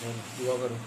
अच्छा दुआ करो